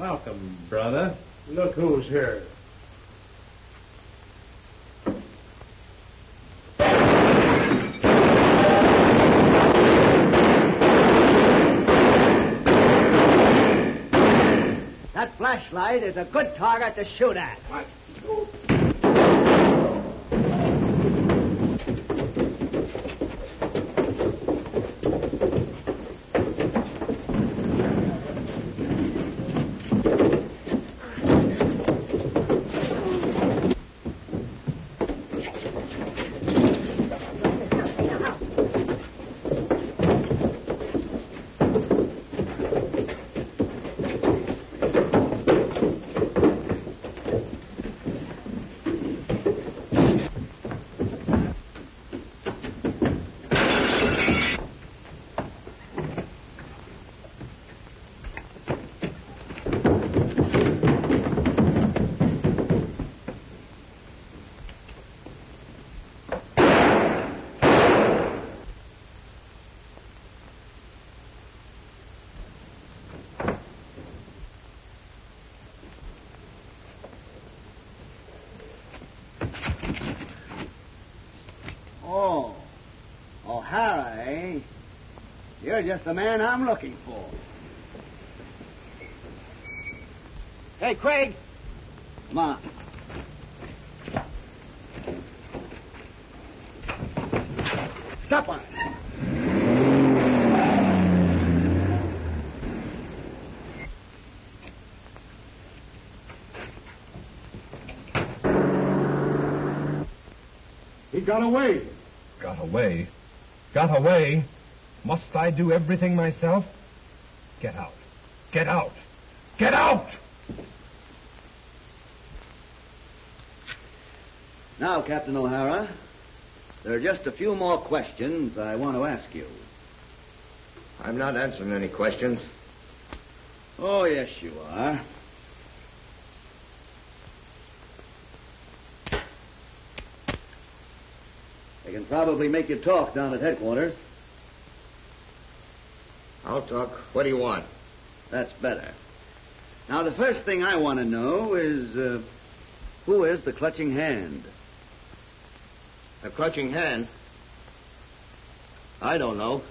Welcome, brother. Look who's here. That flashlight is a good target to shoot at. Oh. O'Hara, eh? You're just the man I'm looking for. Hey, Craig. Come on. Stop on it. He got away. Got away. Got away. Must I do everything myself? Get out. Get out. Get out! Now, Captain O'Hara, there are just a few more questions I want to ask you. I'm not answering any questions. Oh, yes, you are. They can probably make you talk down at headquarters. I'll talk. What do you want? That's better. Now, the first thing I want to know is uh, who is the clutching hand? A clutching hand? I don't know.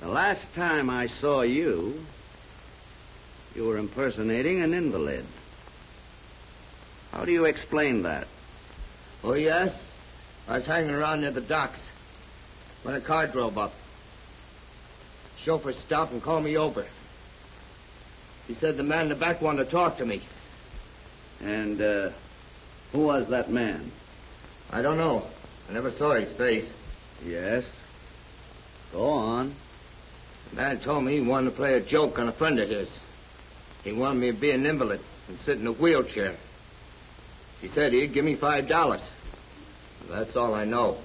The last time I saw you, you were impersonating an invalid. How do you explain that? Oh, yes? I was hanging around near the docks when a car drove up. Chauffeur stopped and called me over. He said the man in the back wanted to talk to me. And uh, who was that man? I don't know. I never saw his face. Yes. Go on. The man told me he wanted to play a joke on a friend of his. He wanted me to be an invalid and sit in a wheelchair. He said he'd give me five dollars. That's all I know.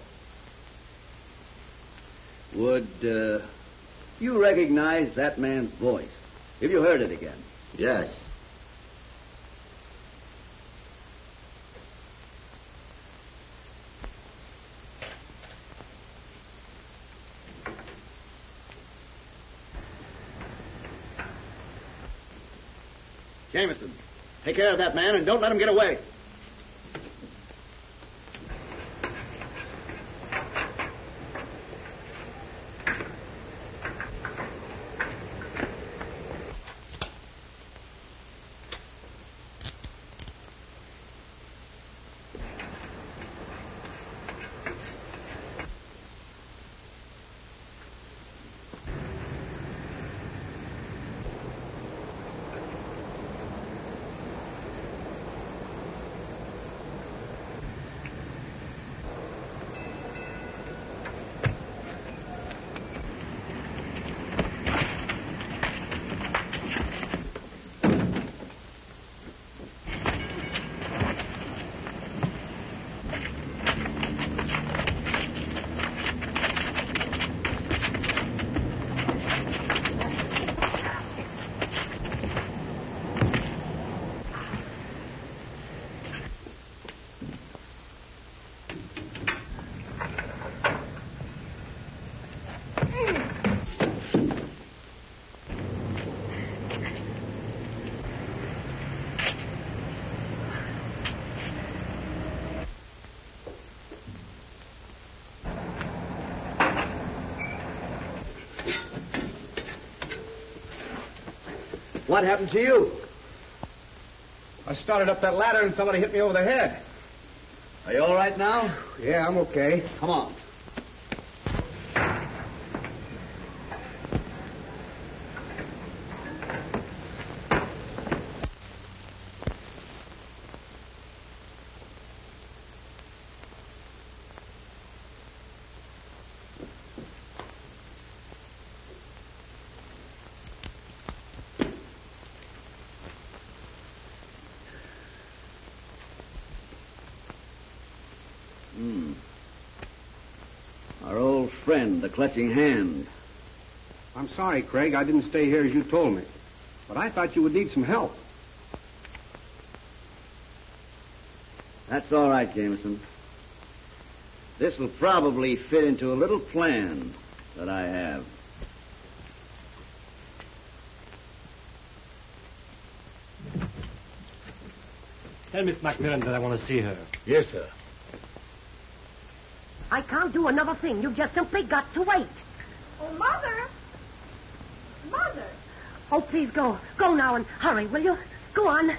Would uh, you recognize that man's voice? If you heard it again. Yes. Jameson, take care of that man and don't let him get away. What happened to you? I started up that ladder and somebody hit me over the head. Are you all right now? Yeah, I'm okay. Come on. Friend, the clutching hand. I'm sorry, Craig. I didn't stay here as you told me. But I thought you would need some help. That's all right, Jameson. This will probably fit into a little plan that I have. Tell Miss Macmillan that I want to see her. Yes, sir. I can't do another thing. You've just simply got to wait. Oh, Mother! Mother! Oh, please go. Go now and hurry, will you? Go on.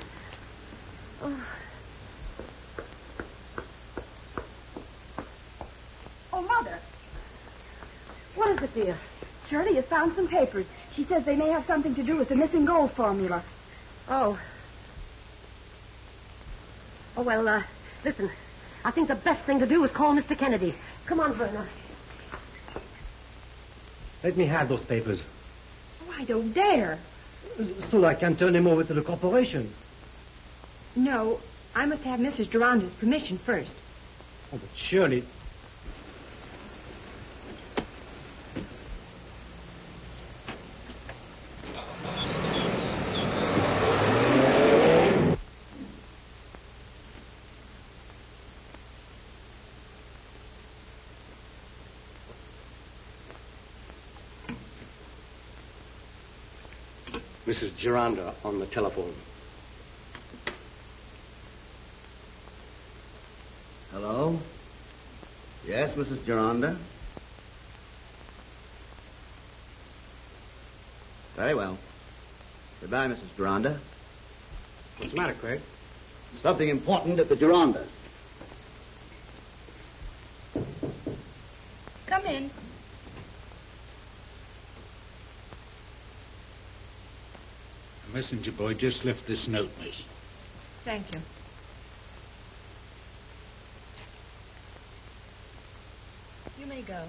Oh, Oh, Mother! what is it, dear? Shirley has found some papers. She says they may have something to do with the missing gold formula. Oh. Oh, well, uh, listen. I think the best thing to do is call Mr. Kennedy. Come on, Verna. Let me have those papers Oh, I don't dare. so I can turn them over to the corporation. No, I must have Mrs. Gironda's permission first. Oh, but surely. Mrs. Gironda on the telephone. Hello? Yes, Mrs. Gironda? Very well. Goodbye, Mrs. Gironda. What's the matter, Craig? Something important at the Girondas. Come in. A messenger boy just left this note, miss. Thank you. You may go.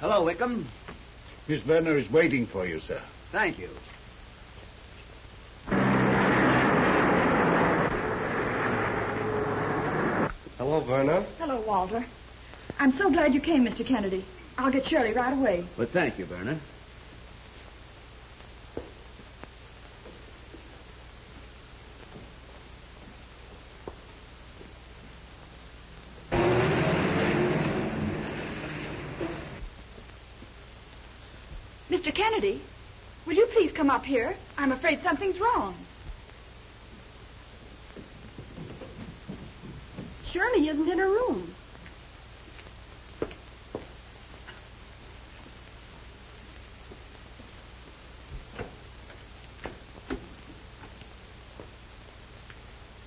Hello, Wickham. Miss Verna is waiting for you, sir. Thank you. Hello, Verna. Hello, Walter. I'm so glad you came, Mr. Kennedy. I'll get Shirley right away. Well, thank you, Verna. Mr. Kennedy, will you please come up here? I'm afraid something's wrong. Shirley isn't in her room.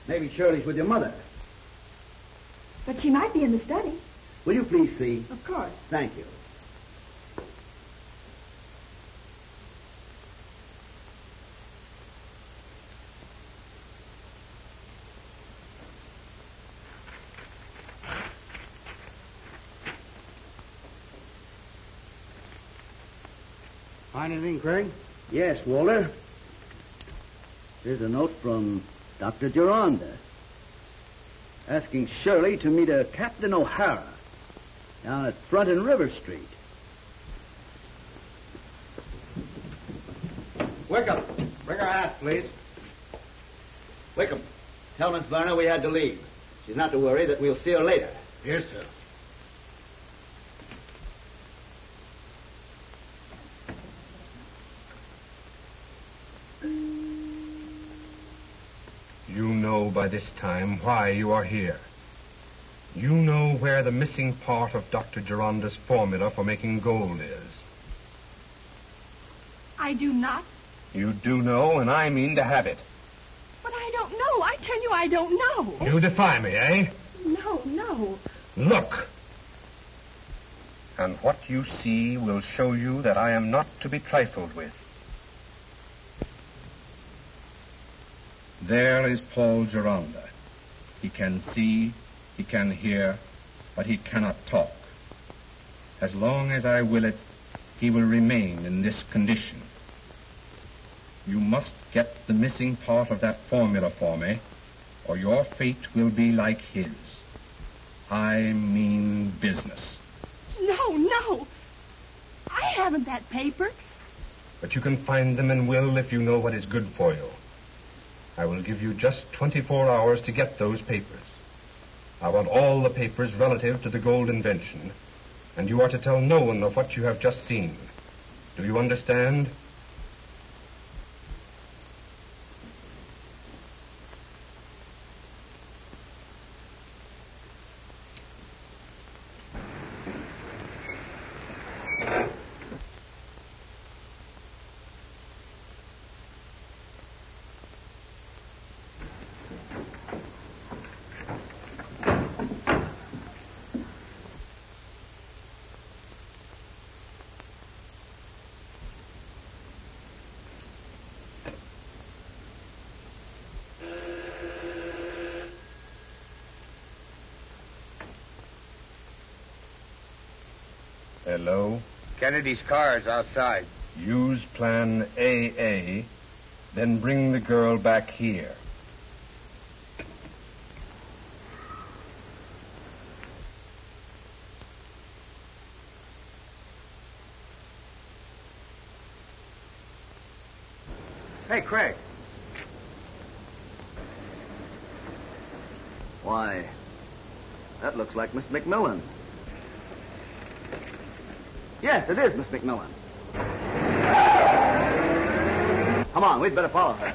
Maybe Shirley's with your mother. But she might be in the study. Will you please see? Of course. Thank you. Find anything, Craig? Yes, Walter. Here's a note from Dr. Gironda asking Shirley to meet a Captain O'Hara down at Front and River Street. Wickham, bring her hat, please. Wickham, tell Miss Verna we had to leave. She's not to worry that we'll see her later. Yes, sir. You know by this time why you are here. You know where the missing part of Dr. Gironda's formula for making gold is. I do not. You do know, and I mean to have it. But I don't know. I tell you, I don't know. You defy me, eh? No, no. Look. And what you see will show you that I am not to be trifled with. There is Paul Gironda. He can see, he can hear, but he cannot talk. As long as I will it, he will remain in this condition. You must get the missing part of that formula for me, or your fate will be like his. I mean business. No, no. I haven't that paper. But you can find them and will if you know what is good for you. I will give you just 24 hours to get those papers. I want all the papers relative to the gold invention, and you are to tell no one of what you have just seen. Do you understand? Hello? Kennedy's car is outside. Use plan AA, then bring the girl back here. Hey, Craig. Why, that looks like Miss McMillan. Yes, it is Miss McMillan. Come on, we'd better follow her.